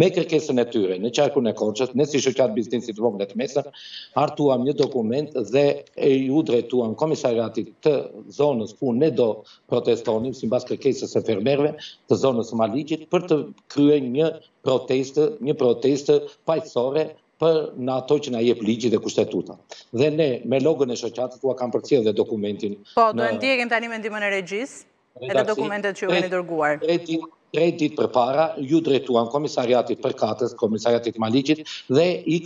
Me kërkesën e tyre, në Qarkun e Korçës, ne si Shoqatë e Biznesit të Vogël dhe të Mesëm, hartuam një dokument dhe iu drejtuam Komisariatit të Zonës ku ne do protestonim, sipas kërkesës së fermerëve të Zonës së Maliqit, për të kryer një protestë, një protestë paqësore për në ato që na jep ligji dhe kushtetuta. Dhe ne, me logën e shoqatës, ua kam përcjellë dhe dokumentin... Po, do e ndjekim tani me ndihmën e regjisë. edhe dokumentet që ju keni dërguar. Tre ditë përpara, iu drejtuam komisariatit përkatës, komisariatit Maliqit, dhe i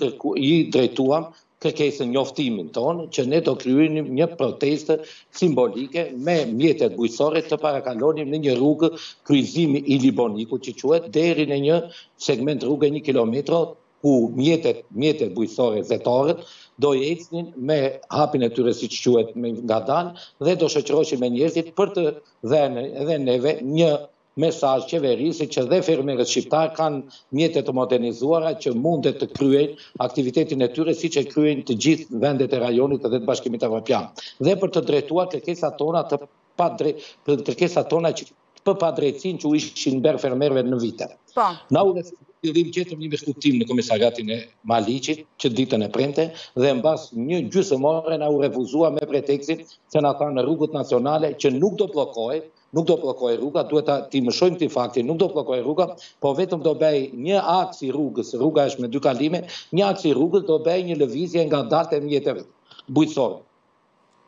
drejtuam kërkesën njoftimin tonë që ne do kryenim një protestë simbolike me mjetet bujqësore të parakalonim në një rrugë kryqëzimi i Libonikut që quhet deri në një segment rruge 1 kilometër ku mjetet, mjetet bujqësore zetorët, do ecnin me hapin e tyre siç quhet me ngadalë dhe do shoqëroshin me njerëzit për të dhënë edhe neve një mesazh qeverisë që dhe fermerët shqiptarë kanë mjete të modernizuara që mundet të kryejnë aktivitetin e tyre siç e kryejnë të gjithë vendet e rajonit dhe të bashkimit evropian dhe për të drejtuar kërkesat tona të padrejt, kërkesat tona që për padrejtësinë që u ishin bërë fermerëve në vite. Po. Na u refuzim gjetëm një mishkuptim në komisariatin e Maliqit që ditën e premte dhe mbas një gjysmë ore na u refuzua me pretekstin se na u tha në rrugët nacionale që nuk do bllokohej, nuk do bllokohej rruga, duhet t'i mëshojmë këtij fakti, nuk do bllokohej rruga, po vetëm do bëhej një aks i rrugës, rruga është me dy kalime, një aks i rrugës do bëhej një lëvizje e ngadaltë e mjeteve bujqësore.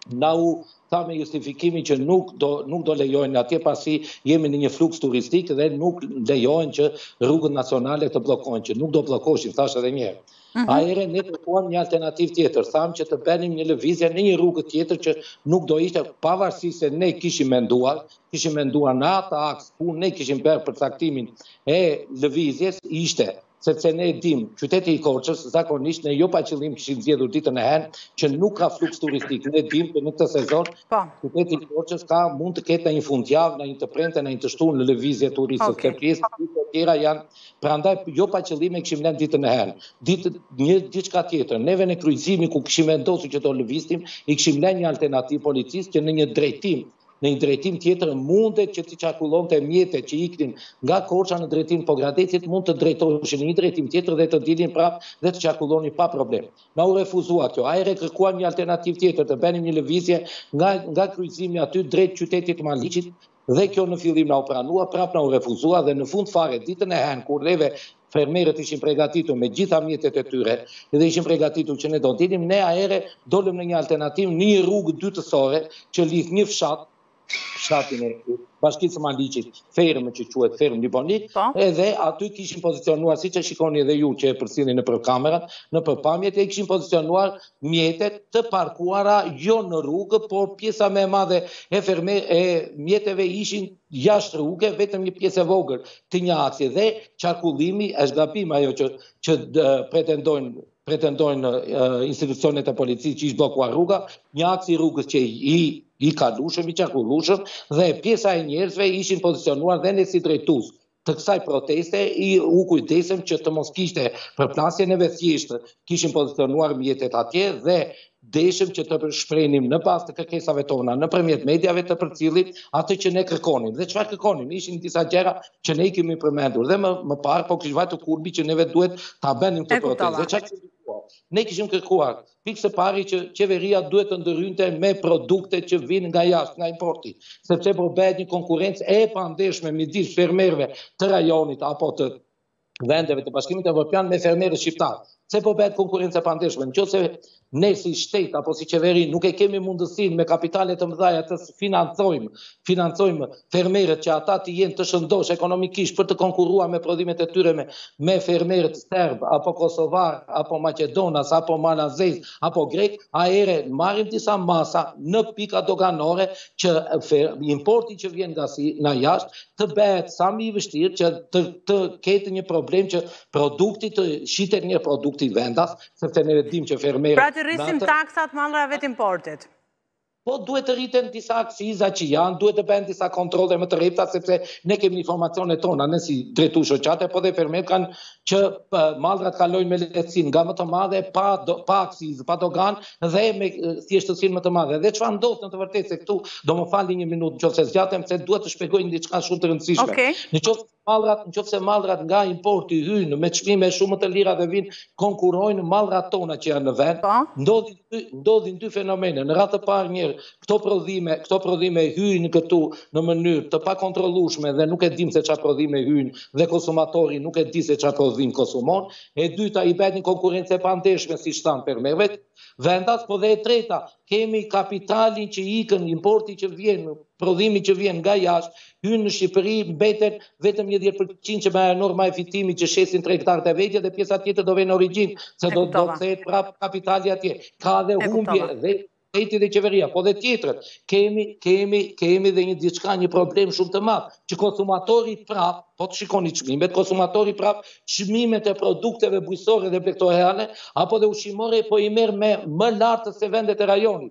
na u tha me justifikimin që nuk do nuk do lejohen atje pasi jemi në një fluks turistik dhe nuk lejohen që rrugët nacionale të bllokohen, që nuk do bllokoshin, thashë edhe një herë. Mm -hmm. Atëherë ne kërkuam një alternativë tjetër, thamë që të bënim një lëvizje në një rrugë tjetër që nuk do ishte pavarësisht se ne kishim menduar, kishim menduar në atë aks ku ne kishim bërë përcaktimin e lëvizjes, ishte sepse ne e dimë, qyteti i Korçës zakonisht ne jo pa qëllim kishim zgjedhur ditën e hënë që nuk ka fluks turistik. Ne dimë që në këtë sezon po. qyteti i Korçës ka mund të ketë në një fundjavë, në një të premte, në një të shtunë në lëvizje turistët. Okay. Kërkesa të tjera janë, prandaj jo pa qëllim e kishim lënë ditën e hënë. Ditë një diçka tjetër. Neve në kryqëzimin ku kishim vendosur që do lëviznim, i kishim lënë një alternativë policisë që në një drejtim në një drejtim tjetër mundet që të qarkullonte, mjetet që iknin nga Korça në drejtim Pogradecit mund të drejtoheshin në një drejtim tjetër dhe të dilnin prapë dhe të qarkullonin pa problem. Na u refuzua kjo. Atëherë kërkuam një alternativë tjetër të bënim një lëvizje nga nga kryqëzimi aty drejt qytetit të Maliqit dhe kjo në fillim na u pranua, prapë na u refuzua dhe në fund fare ditën e hënë kur neve fermerët ishin përgatitur me gjitha mjetet e tyre dhe ishin përgatitur që ne do dilnim, ne ahere dolëm në një alternativë, në një rrugë dytësore që lidh një fshat, fshatin e bashkisë së Maliqit, fermë që quhet fermë Libonik, po. edhe aty kishin pozicionuar, siç e shikoni edhe ju që e përcillni nëpër kamerat, nëpër pamjet, e kishin pozicionuar mjetet të parkuara jo në rrugë, por pjesa më e madhe e, ferme, e mjeteve ishin jashtë rruge vetëm një pjesë e vogël te një aksi dhe qarkullimi është gabim ajo që që pretendojnë pretendojnë institucionet e policisë që ishte bllokuar rruga, një aks i rrugës qe i i kalueshëm, i qarkullueshëm, dhe pjesa e njerëzve ishin pozicionuar dhe ne si drejtues, të kësaj proteste u kujdesëm që të mos kishte përplasje neve thjesht kishim pozicionuar mjetet atje dhe deshëm që të shprehnim në bazë të kërkesave tona nëpërmjet mediave të përcillnim atë që ne kërkonim dhe çfarë kërkonim ishin disa gjëra që ne i kemi përmendur dhe më, më parë po kish vajtur kulmi që neve duhet ta bënim këtë protestë ne kishim kërkuar Pikë së pari që qeveria duhet të ndërhynte me produkte që vijnë nga jashtë, nga importi, sepse po bëhet një konkurrencë e pandershme midis fermerëve të rajonit apo të vendeve të Bashkimit Evropian me fermerët shqiptarë. Pse po bëhet konkurrencë e pandershme, në qoftë se ne si shtet apo si qeveri nuk e kemi mundësinë me kapitale të mëdhaja të financojmë financojmë fermerët që ata të jenë të shëndoshë ekonomikisht për të konkurruar me prodhimet e tyre me, me fermerët serbë, apo kosovarë, apo maqedonas, apo malazez, apo grekë, ahere marrim disa masa në pika doganore që fer, importi që vjen nga, si, nga jashtë të bëhet sa më i vështirë që të, të ketë një problem që produkti të shitet një produkt i vendas, sepse ne e dimë që fermerët... Pra të rrisim taksat mallrave të importit. Po duhet të rriten disa akciza që janë, duhet të bëhen disa kontrolle më të rrepta sepse ne kemi informacionet tona, ne si drejtues shoqate, po dhe fermerët kanë që mallrat kalojnë me lehtësi nga më të madhe pa do, pa akcizë, pa doganë dhe me thjeshtësinë më të madhe. Dhe çfarë ndodh në të vërtetë se këtu do më falni një minutë në qoftë se zgjatem se duhet të shpjegoj diçka shumë të rëndësishme. Okay. Në qoftë Mallrat, në qoftë se mallrat nga importi hyjnë me çmime shumë më të lira dhe vijnë konkurrojnë mallrat tona që janë në vend, ndodhin dy, ndodhin dy fenomene. Në radhë të parë një herë, këto prodhime, këto prodhime hyjnë këtu në mënyrë të pakontrollueshme dhe nuk e dimë se ça prodhime hyjnë dhe konsumatori nuk e di se ça prodhim konsumon. E dyta, i bëhet një konkurrencë e pandershme, siç thamë fermerëve vendas, po dhe e treta, Kemi kapitalin që ikën, importi që vjen, prodhimi që vjen nga jashtë, hyn në Shqipëri, mbetet vetëm një dhjetë për qind që merr norma e fitimit që shesin tregtarët e vegjël dhe pjesa tjetër do vejë në origjinë, se do të kthehet prapë kapitali atje. Ka dhe humbje dhe shteti dhe qeveria, po dhe tjetrën. Kemi, kemi, kemi dhe një diçka, një problem shumë të madh. që konsumatori prap, po të shikoni çmimet, konsumatori prap çmimet e produkteve bujqësore dhe blegtorale apo dhe ushqimore po i merr me më lartë se vendet e rajonit.